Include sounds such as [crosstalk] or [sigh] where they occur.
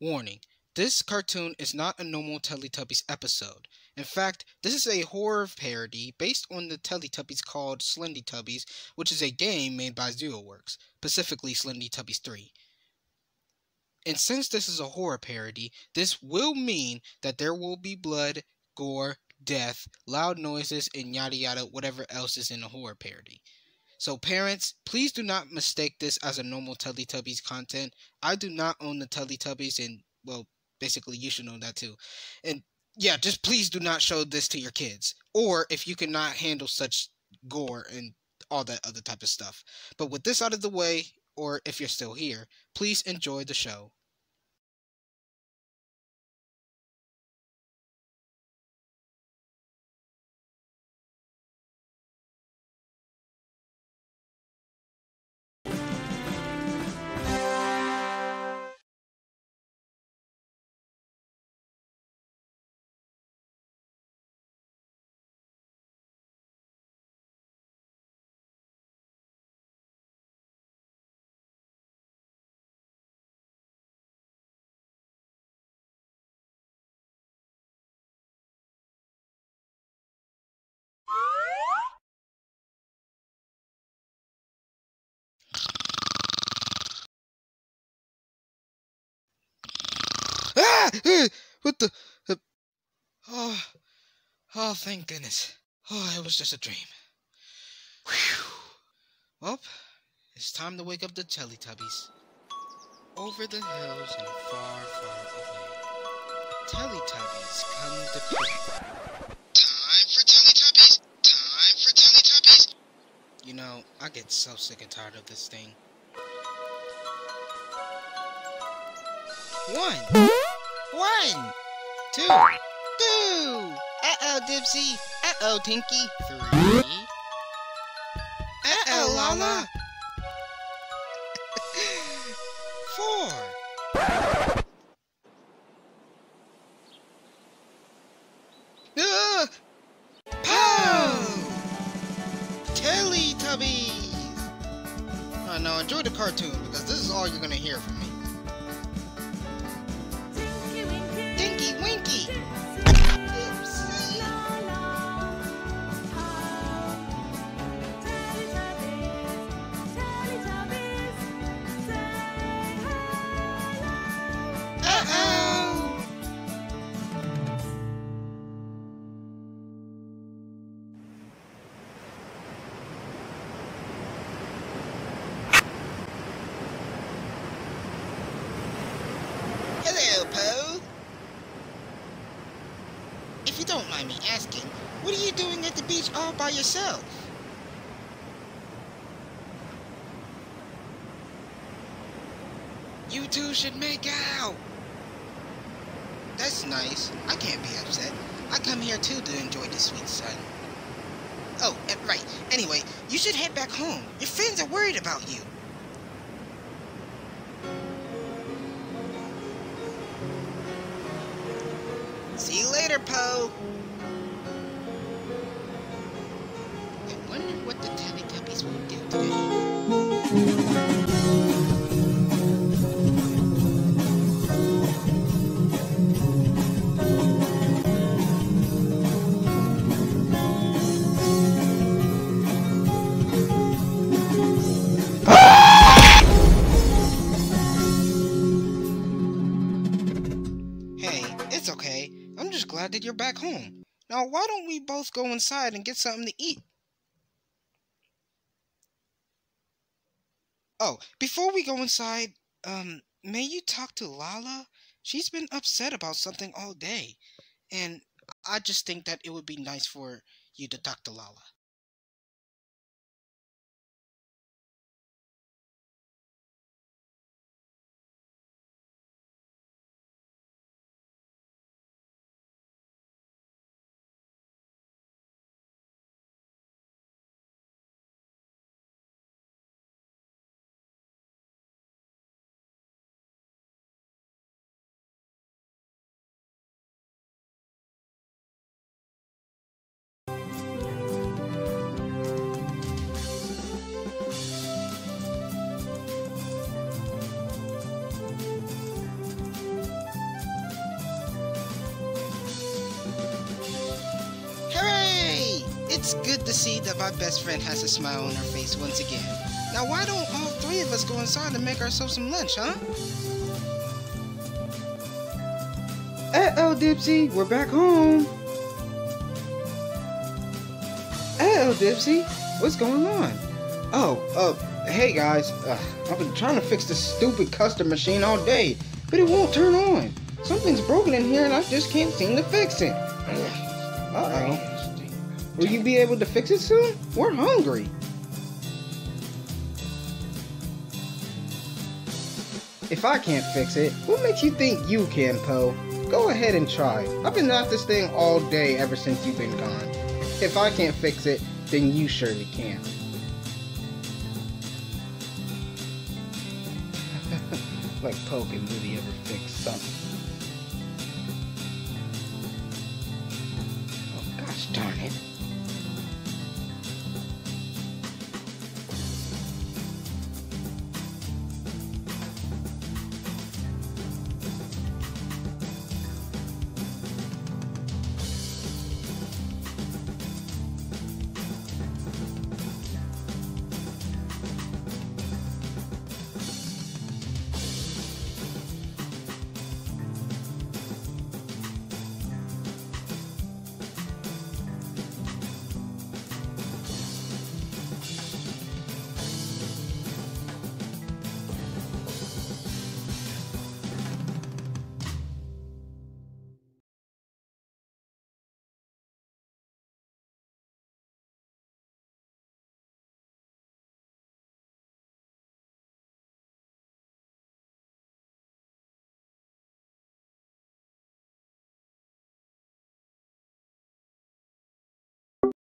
Warning this cartoon is not a normal Teletubbies episode. In fact, this is a horror parody based on the Teletubbies called Slendytubbies, which is a game made by ZeoWorks, specifically Slendytubbies 3. And since this is a horror parody, this will mean that there will be blood, gore, death, loud noises, and yada yada, whatever else is in a horror parody. So, parents, please do not mistake this as a normal Teletubbies content. I do not own the Teletubbies, and, well, basically you should know that too. And yeah, just please do not show this to your kids. Or if you cannot handle such gore and all that other type of stuff. But with this out of the way, or if you're still here, please enjoy the show. Ah! What the? Uh, oh, oh, thank goodness. Oh, it was just a dream. Whew. Well, it's time to wake up the Teletubbies. Over the hills and far, far away. Teletubbies come to play. Time for Teletubbies! Time for Teletubbies! You know, I get so sick and tired of this thing. One! One, two, two. Uh-oh, Dipsy. Uh-oh, Tinky. Three. Uh-oh, Laa-Laa. [laughs] Four. Uh, Pow! Teletubbies! Uh, now enjoy the cartoon because this is all you're gonna hear from me. If you don't me asking, what are you doing at the beach all by yourself? You two should make out. That's nice. I can't be upset. I come here too to enjoy the sweet sun. Oh, eh, right. Anyway, you should head back home. Your friends are worried about you. See you later, Po. Hey, it's okay. I'm just glad that you're back home. Now, why don't we both go inside and get something to eat? Oh, before we go inside, um, may you talk to Laa-Laa? She's been upset about something all day, and I just think that it would be nice for you to talk to Laa-Laa. It's good to see that my best friend has a smile on her face once again. Now why don't all three of us go inside and make ourselves some lunch, huh? Uh-oh, Dipsy, we're back home. Uh-oh, Dipsy, what's going on? Oh, uh, hey guys, uh, I've been trying to fix this stupid custard machine all day, but it won't turn on. Something's broken in here and I just can't seem to fix it. [sighs] Uh-oh. Will you be able to fix it soon? We're hungry. If I can't fix it, what makes you think you can, Po? Go ahead and try. I've been at this thing all day ever since you've been gone. If I can't fix it, then you surely can. [laughs] like Po can really ever fix something. Oh gosh darn it.